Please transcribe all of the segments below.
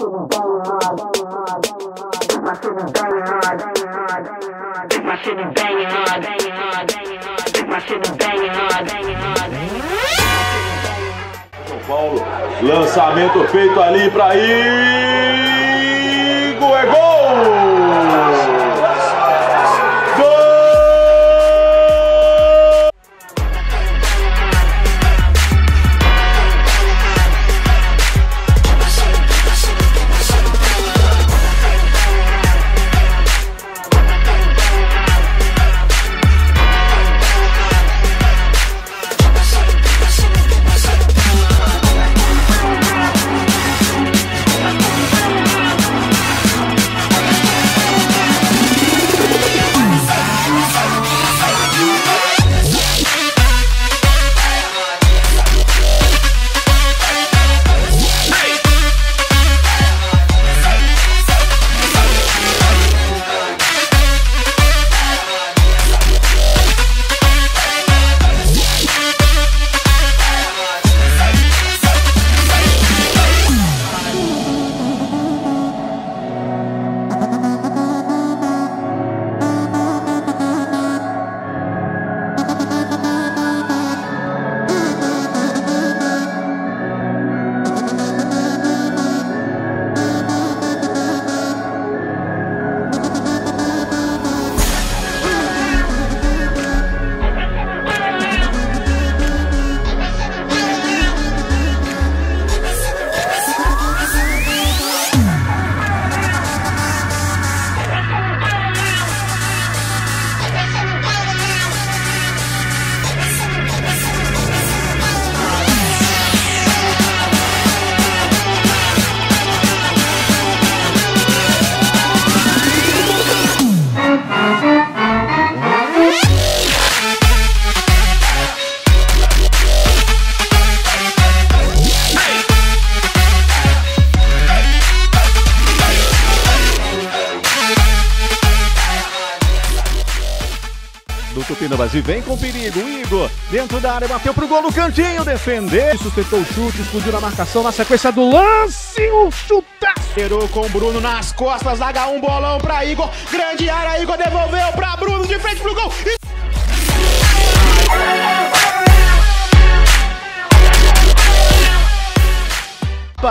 São Paulo, lançamento feito ali para Igor, é gol! Do Tupinambás vem com perigo. Igor dentro da área, bateu pro gol no cantinho, defender. Sustentou o chute, explodiu na marcação na sequência do lance. O chutaceiro com Bruno nas costas. H1 bolão pra Igor. Grande área, Igor devolveu pra Bruno de frente pro gol. E...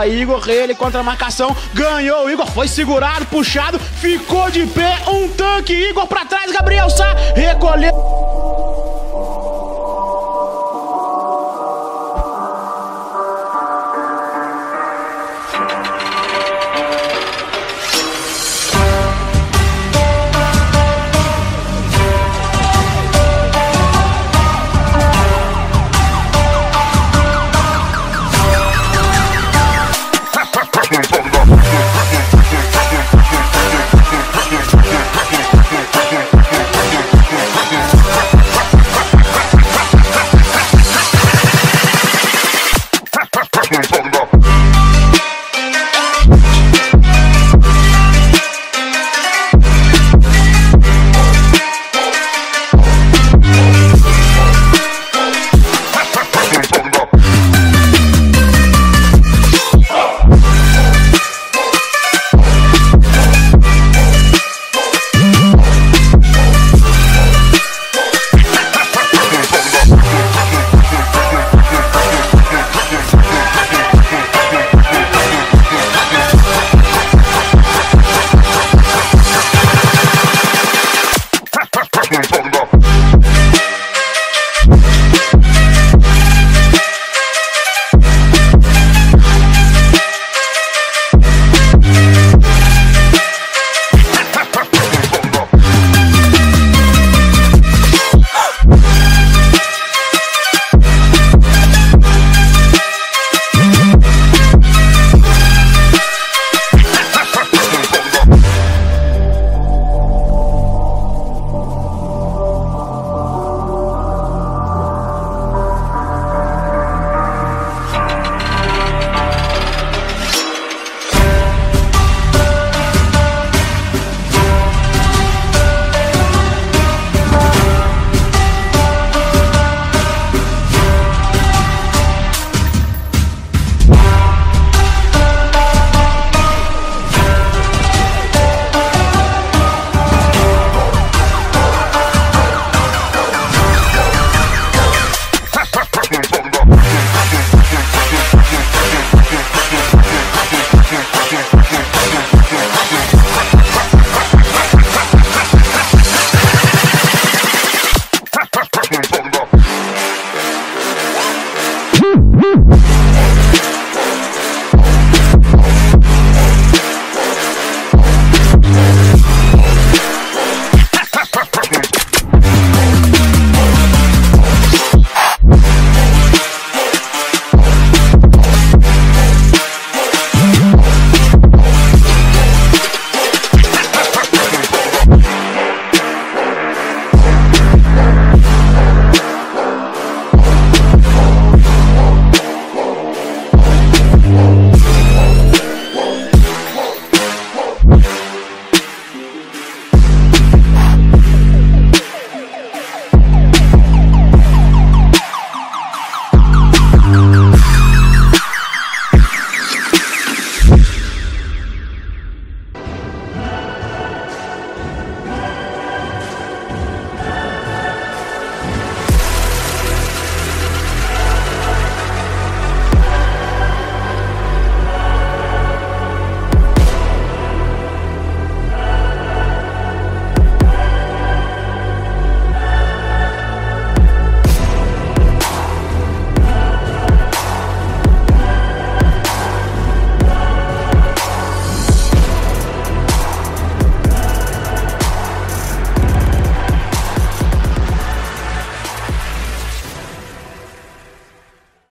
Igor, ele contra a marcação, ganhou, Igor foi segurado, puxado, ficou de pé, um tanque, Igor pra trás, Gabriel Sá, recolheu.